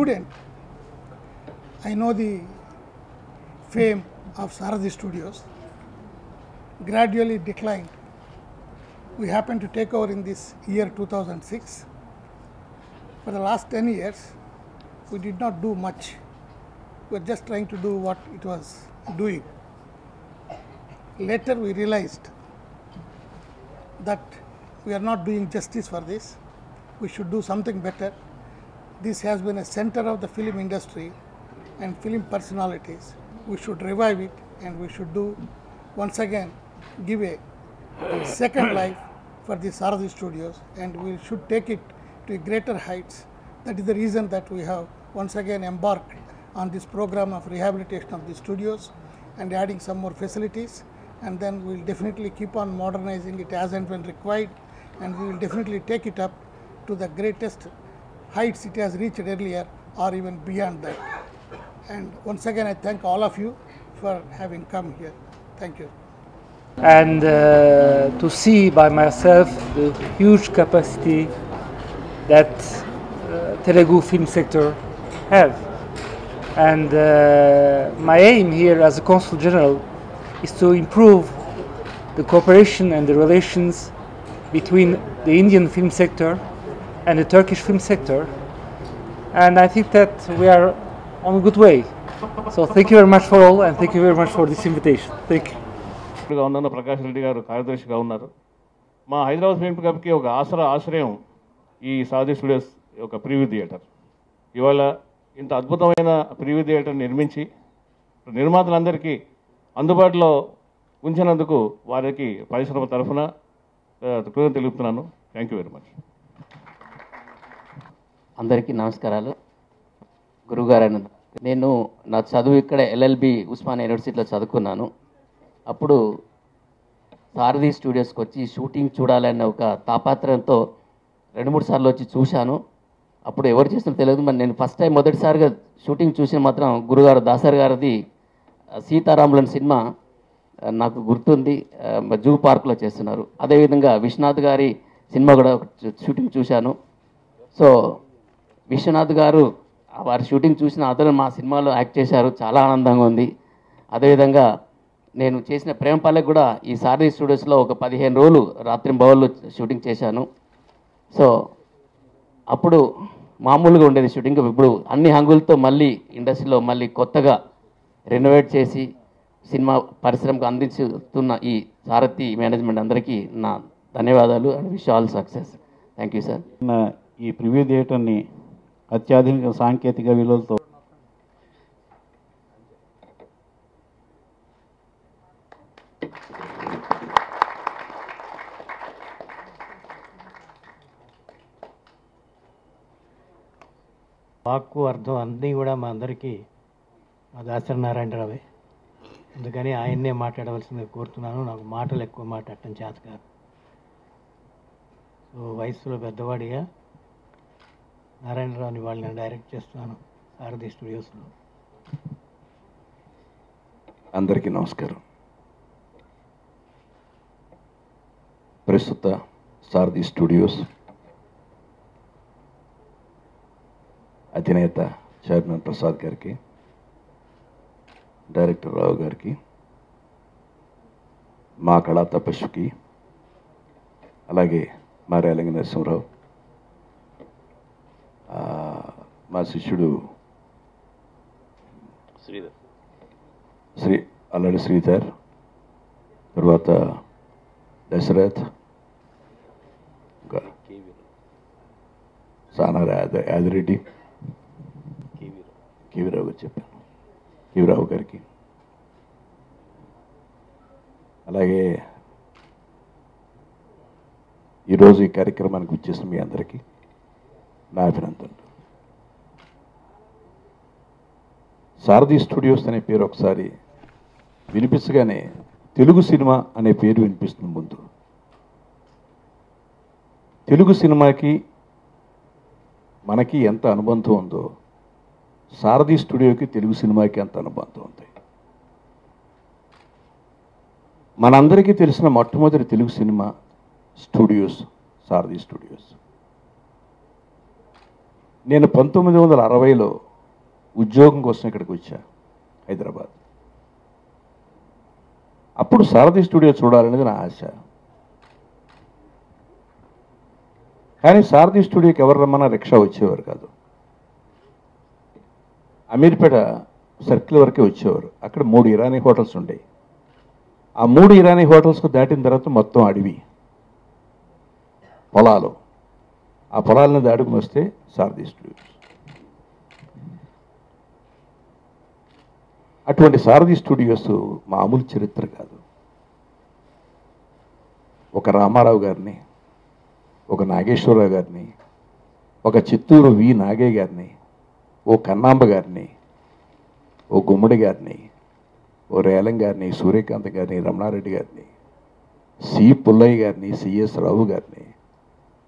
student, I know the fame of Saradi Studios gradually declined. We happened to take over in this year 2006. For the last 10 years, we did not do much. We were just trying to do what it was doing. Later, we realized that we are not doing justice for this. We should do something better. This has been a center of the film industry and film personalities. We should revive it and we should do once again give a second life for the Saradi Studios and we should take it to greater heights. That is the reason that we have once again embarked on this program of rehabilitation of the studios and adding some more facilities and then we will definitely keep on modernizing it as and when required and we will definitely take it up to the greatest heights it has reached earlier or even beyond that. And once again, I thank all of you for having come here. Thank you. and uh, to see by myself the huge capacity that uh, Telugu film sector have. And uh, my aim here as a consul general is to improve the cooperation and the relations between the Indian film sector and the Turkish film sector. And I think that we are on a good way. So thank you very much for all and thank you very much for this invitation. Thank you. గా ఉన్న ప్రకాష్ రెడ్డి గారు కార్యదర్శిగా ఉన్నారు మా Hyderabad film క్లబ్కి ఒక ఆసరా ఆశ్రయం ఈ సాది స్టూడియోస్ ఒక ప్రివ్యూ థియేటర్ ఇవాళ ఇంత అద్భుతమైన ప్రివ్యూ థియేటర్ నిర్మించి నిర్మాతలందరికీ అందుబాటులో ఉంచినందుకు వారికి పరిశ్రమ తరఫున ఆ, కృతజ్ఞతలు తెలుపుతున్నాను థ్యాంక్ యూ వెరీ మచ్ అందరికీ నమస్కారాలు. గురుగారు నేను నా చదువు ఇక్కడ ఎల్ఎల్బి ఉస్మానియా యూనివర్సిటీలో చదువుకున్నాను. అప్పుడు సారథి స్టూడియోస్కి వచ్చి షూటింగ్ చూడాలన్న ఒక తాపాత్రంతో రెండు మూడు సార్లు వచ్చి చూశాను. అప్పుడు ఎవరు చేసినా తెలియదు మరి నేను ఫస్ట్ టైం మొదటిసారిగా షూటింగ్ చూసిన మాత్రం గురుగారు దాసర్ గారిది సీతారాములని సినిమా నాకు గుర్తుంది జూ పార్క్లో చేస్తున్నారు. అదేవిధంగా విశ్వనాథ్ గారి సినిమా కూడా షూటింగ్ చూశాను. సో విశ్వనాథ్ గారు వారి షూటింగ్ చూసిన అతను మా సినిమాలో యాక్ట్ చేశారు. చాలా ఆనందంగా ఉంది. అదేవిధంగా నేను చేసిన ప్రేమ కూడా ఈ సారథి స్టూడియోస్లో ఒక పదిహేను రోజులు రాత్రి బౌల్లో షూటింగ్ చేశాను. సో అప్పుడు మామూలుగా ఉండేది షూటింగ్. ఇప్పుడు అన్ని హంగులతో మళ్ళీ ఇండస్ట్రీలో మళ్ళీ కొత్తగా రెనోవేట్ చేసి సినిమా పరిశ్రమకు అందిస్తున్న ఈ సారథి మేనేజ్మెంట్ అందరికీ నా ధన్యవాదాలు and wish all success. Thank you sir. ఈ ప్రివ్యూ థియేటర్ని అత్యాధునిక సాంకేతిక విలువలతో. వాక్కు అర్థం అన్నీ కూడా మా అందరికీ మా దాసరి నారాయణరావే అందుకని ఆయన్నే మాట్లాడవలసింది కోరుతున్నాను. నాకు మాటలు ఎక్కువ మాట్లాడటం చేత కాదు. సో వయసులో పెద్దవాడిగా నారాయణరావుని వాళ్ళని డైరెక్ట్ చేస్తున్నాను సారథి స్టూడియోస్లో. అందరికీ నమస్కారం. ప్రస్తుత సారథి స్టూడియోస్ అధినేత చైర్మన్ ప్రసాద్ గారికి డైరెక్టర్ రావు గారికి మా కళా తపస్సుకి అలాగే మా రేలంగి నరసింహరావు ఆ, మా శిష్యుడు శ్రీధర్. శ్రీ అల్లడి శ్రీధర్ తర్వాత దశరథ్ ఇంకా యాద యాదిరెడ్డి. కేవీరావు గారు చెప్పాను కేవీరావు గారికి. అలాగే ఈరోజు ఈ కార్యక్రమానికి వచ్చేసిన మీ అందరికీ నా అభినందనలు. సారథి స్టూడియోస్ అనే పేరు ఒకసారి వినిపించగానే తెలుగు సినిమా అనే పేరు వినిపిస్తుంది ముందు. తెలుగు సినిమాకి మనకి ఎంత అనుబంధం ఉందో సారథి స్టూడియోకి తెలుగు సినిమాకి ఎంత అనుబంధం ఉంది. మనందరికీ తెలిసిన మొట్టమొదటి Telugu cinema studios Sarathi studios. నేను పంతొమ్మిది వందల అరవైలో ఉద్యోగం కోసం ఇక్కడికి వచ్చా హైదరాబాద్. అప్పుడు సారథి స్టూడియో చూడాలనేది నా ఆశ. కానీ సారథి స్టూడియోకి ఎవరు రమ్మన్నా రిక్షా వచ్చేవారు కాదు. అమీర్పేట సర్కిల్ వరకే వచ్చేవారు. అక్కడ మూడు ఇరానీ హోటల్స్ ఉండేవి ఆ మూడు ఇరానీ హోటల్స్కు దాటిన తర్వాత మొత్తం అడవి పొలాలు. ఆ పొలాలను దాడుకుని వస్తే సారథి స్టూడియోస్ అటువంటి సారథి స్టూడియోస్ మామూలు చరిత్ర కాదు. ఒక రామారావు గారిని ఒక నాగేశ్వరరావు గారిని ఒక చిత్తూరు వి నాగయ్య గారిని ఓ కన్నాంబ గారిని ఓ గుమ్మడి గారిని ఓ రేలం గారిని సూర్యకాంత్ గారిని రమణారెడ్డి గారిని సి పుల్లయ్య గారిని సిఎస్ రావు గారిని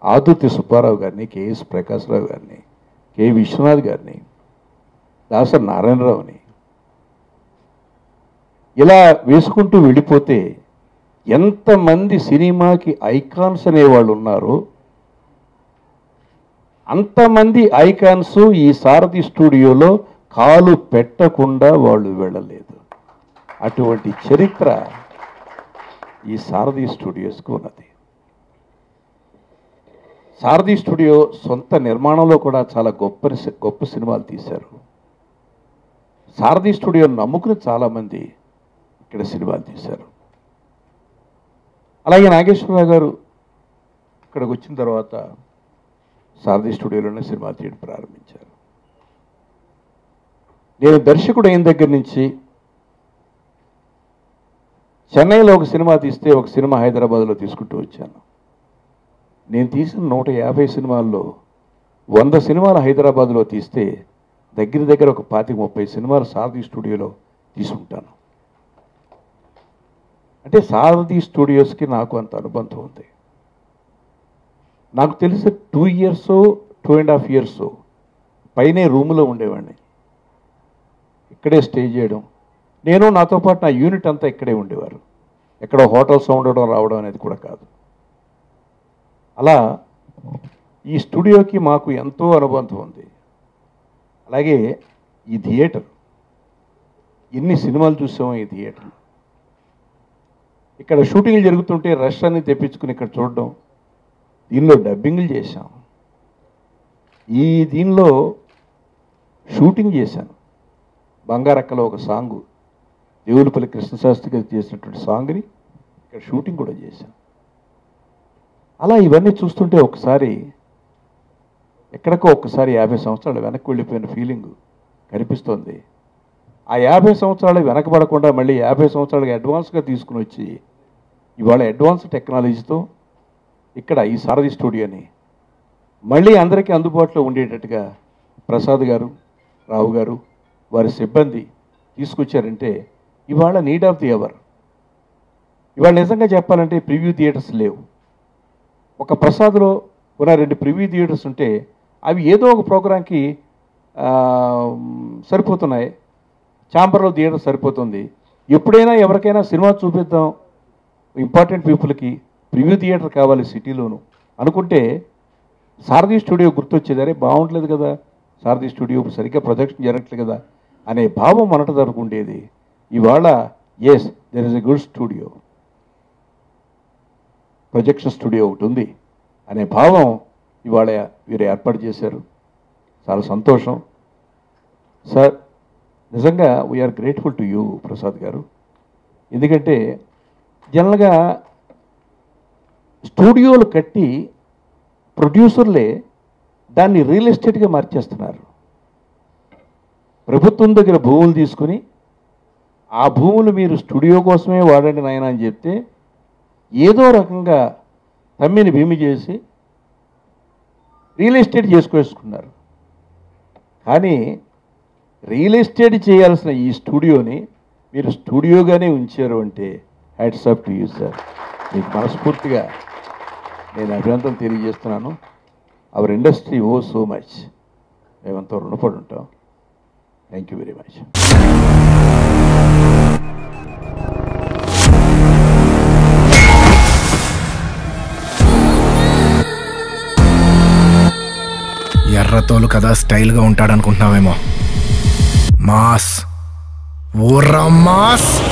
ఆదుర్తి సుబ్బారావు గారిని కెఎస్ ప్రకాశ్రావు గారిని కె విశ్వనాథ్ గారిని దాసరి నారాయణరావుని ఇలా వేసుకుంటూ వెళ్ళిపోతే ఎంతమంది సినిమాకి ఐకాన్స్ అనేవాళ్ళు ఉన్నారో అంతమంది ఐకాన్స్ ఈ సారథి స్టూడియోలో కాలు పెట్టకుండా వాళ్ళు వెళ్ళలేదు. అటువంటి చరిత్ర ఈ సారథి స్టూడియోస్కు ఉన్నది. సారథి స్టూడియో సొంత నిర్మాణంలో కూడా చాలా గొప్ప గొప్ప సినిమాలు తీశారు. సారథి స్టూడియో నమ్ముకుని చాలామంది ఇక్కడ సినిమాలు తీశారు. అలాగే నాగేశ్వరరావు గారు ఇక్కడికి వచ్చిన తర్వాత సారథి స్టూడియోలోనే సినిమా తీయడం ప్రారంభించారు. నేను దర్శకుడు అయిన దగ్గర నుంచి చెన్నైలో ఒక సినిమా తీస్తే ఒక సినిమా హైదరాబాద్లో తీసుకుంటూ వచ్చాను. నేను తీసిన నూట యాభై సినిమాల్లో వంద సినిమాలు హైదరాబాద్లో తీస్తే దగ్గర దగ్గర ఒక పాతిక ముప్పై సినిమాలు సారథి స్టూడియోలో తీసుకుంటాను. అంటే సారథి స్టూడియోస్కి నాకు అంత అనుబంధం ఉంది. నాకు తెలిసి two years two and half years పైనే రూములో ఉండేవాడిని. ఇక్కడే స్టే చేయడం. నేను నాతో పాటు నా యూనిట్ అంతా ఇక్కడే ఉండేవారు. ఎక్కడో హోటల్స్ ఉండడం రావడం అనేది కూడా కాదు. అలా ఈ స్టూడియోకి మాకు ఎంతో అనుబంధం ఉంది. అలాగే ఈ థియేటర్. ఎన్ని సినిమాలు చూసామో ఈ థియేటర్. ఇక్కడ షూటింగ్లు జరుగుతుంటే రష్ తెప్పించుకుని ఇక్కడ చూడడం. దీనిలో డబ్బింగ్లు చేశాం. ఈ దీనిలో షూటింగ్ చేశాను. బంగారక్కలో ఒక సాంగు. దేవులపల్లి కృష్ణశాస్త్రి గారు చేసినటువంటి సాంగ్ని ఇక్కడ షూటింగ్ కూడా చేశాను. అలా ఇవన్నీ చూస్తుంటే ఒకసారి ఎక్కడికో ఒక్కసారి యాభై సంవత్సరాలు వెనక్కి వెళ్ళిపోయిన ఫీలింగ్ కనిపిస్తోంది. ఆ యాభై సంవత్సరాలు వెనకబడకుండా మళ్ళీ యాభై సంవత్సరాలుగా అడ్వాన్స్గా తీసుకుని వచ్చి ఇవాళ అడ్వాన్స్ టెక్నాలజీతో ఇక్కడ ఈ సారథి స్టూడియోని మళ్ళీ అందరికీ అందుబాటులో ఉండేటట్టుగా ప్రసాద్ గారు రావు గారు వారి సిబ్బంది తీసుకొచ్చారంటే ఇవాళ నీడ్ ఆఫ్ ది అవర్ ఇవాళ నిజంగా చెప్పాలంటే ప్రివ్యూ థియేటర్స్ లేవు. ఒక ప్రసాద్లో ఉన్న రెండు ప్రివ్యూ థియేటర్స్ ఉంటే అవి ఏదో ఒక ప్రోగ్రాంకి సరిపోతున్నాయి. ఛాంబర్లో థియేటర్ సరిపోతుంది. ఎప్పుడైనా ఎవరికైనా సినిమా చూపిద్దాం ఇంపార్టెంట్ పీపుల్కి ప్రివ్యూ థియేటర్ కావాలి సిటీలోను. అనుకుంటే సారథి స్టూడియో గుర్తొచ్చేదారే బాగుండలేదు కదా. సారథి స్టూడియో సరిగ్గా ప్రొజెక్షన్ జరగట్లేదు కదా అనే భావం మనట ఉండేది. ఇవాళ yes there is a good studio projection studio ఒకటి ఉంది అనే భావం ఇవాళ వీరు ఏర్పాటు చేశారు. చాలా సంతోషం. సార్ నిజంగా we are grateful to you Prasad గారు. ఎందుకంటే జనరల్గా స్టూడియోలు కట్టి ప్రొడ్యూసర్లే దాన్ని రియల్ ఎస్టేట్గా మార్చేస్తున్నారు. ప్రభుత్వం దగ్గర భూములు తీసుకుని ఆ భూములు మీరు స్టూడియో కోసమే వాడండి నాయన అని చెప్తే ఏదో రకంగా తమ్మిని భీమి చేసి రియల్ ఎస్టేట్ చేసుకొసుకున్నారు కానీ రియల్ ఎస్టేట్ చేయాల్సిన ఈ స్టూడియోని మీరు స్టూడియోగానే ఉంచారు అంటే hats off to you sir మీకు మనస్ఫూర్తిగా నేను అభినందన తెలియజేస్తున్నాను. Our industry oh so much మేమంతా రుణపడి ఉంటాం. థ్యాంక్ యూ వెరీ మచ్ ఎర్రతోలు కదా స్టైల్గా ఉంటాడనుకుంటున్నావేమో. మాస్. ఊర్రా mass.